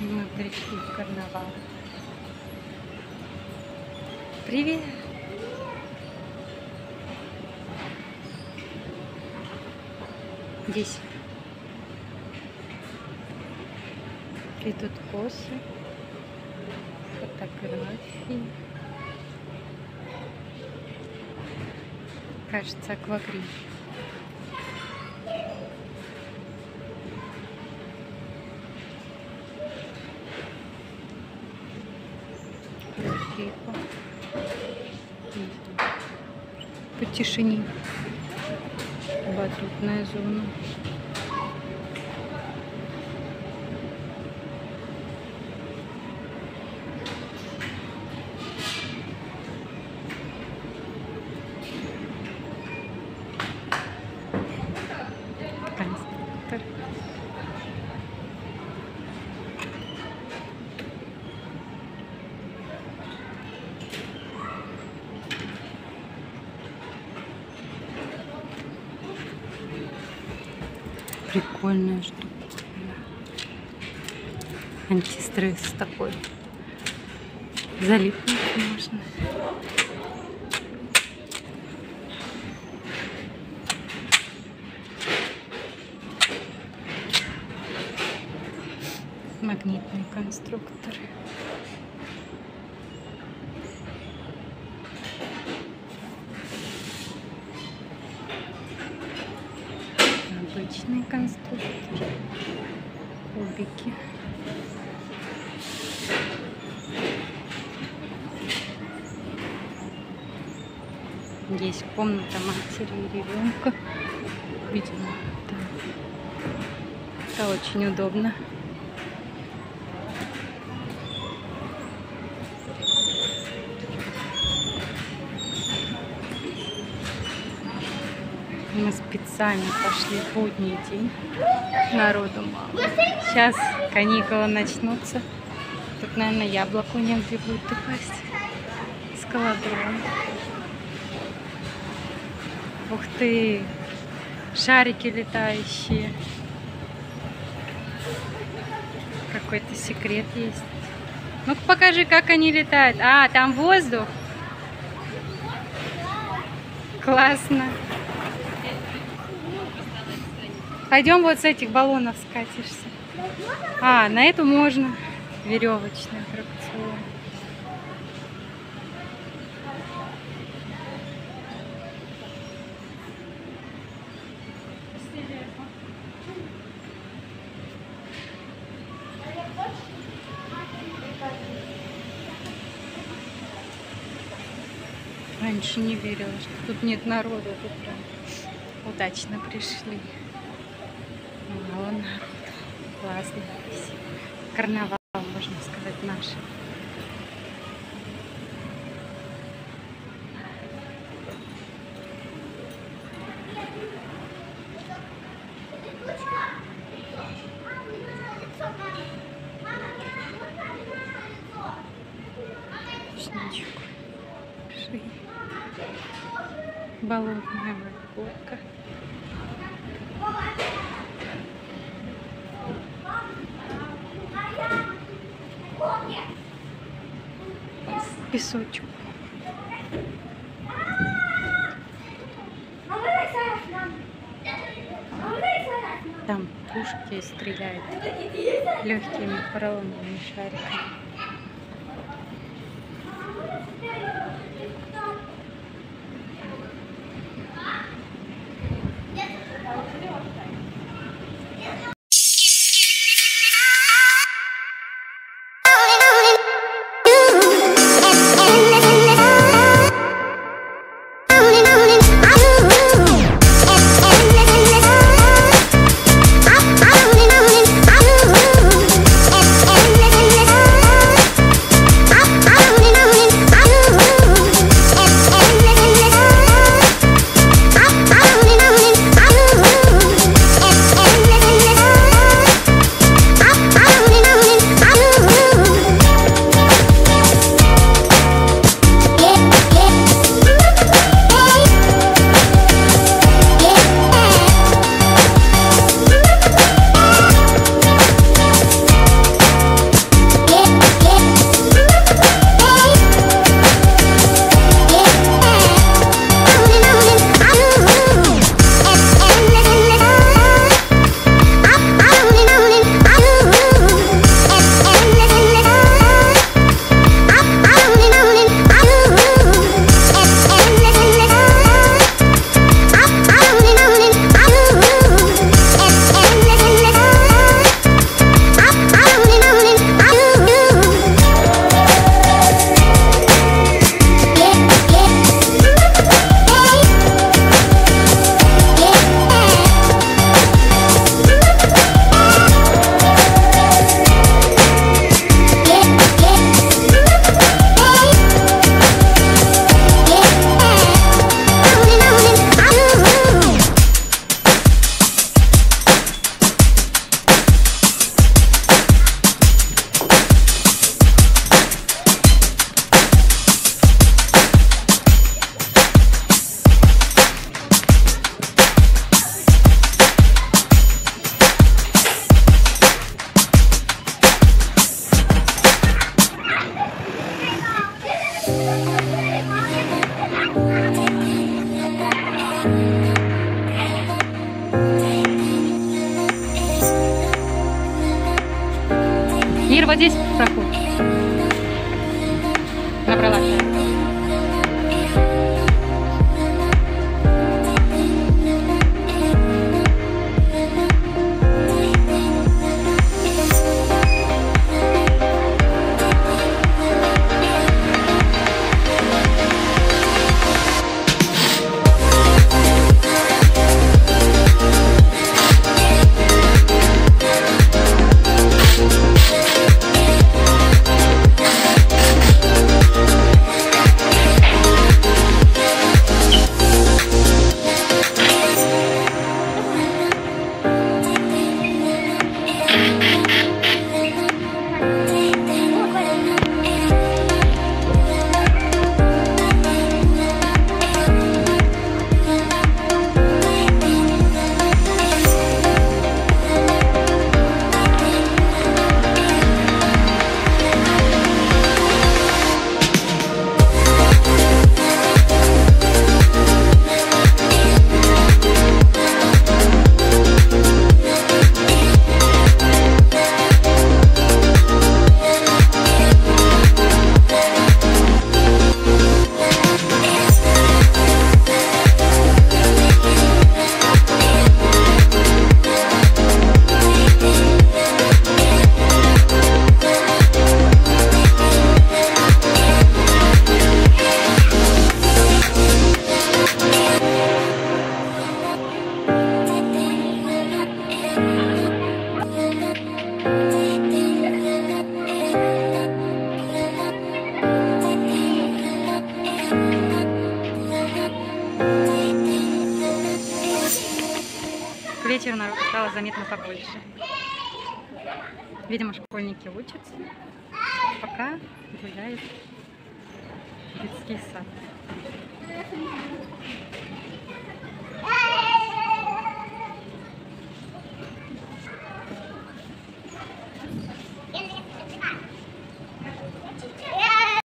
Мы пришли в карнавал. Привет! Здесь. И тут косы, фотографии. Кажется, аквагриль. Тихо. По тишине. Батутная зона. Конструктор. Прикольная штука. Антистресс такой. Залипнуть можно. Магнитный конструктор. Обычный конструктор. Кубики. Есть комната матери и ребенка. Видимо, да. Это очень удобно. Мы специально пошли будний день. Народу мало. Сейчас каникулы начнутся. Тут, наверное, яблоку негде будет упасть. Скалодром. Ух ты! Шарики летающие. Какой-то секрет есть. Ну-ка покажи, как они летают. А, там воздух. Классно. Пойдем вот с этих баллонов скатишься. А, на эту можно. Веревочный аттракцион. Раньше не верила, что тут нет народа. Тут прям удачно пришли. Народу. Классно. Карнавал, можно сказать, наш. Вкусничку. Ши. Болотная морковка. Песочек. Там пушки стреляют легкими поролоновыми шариками. Ира, здесь проходишь. Заметно побольше. Видимо, школьники учатся, пока гуляет детский сад.